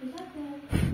Is that there?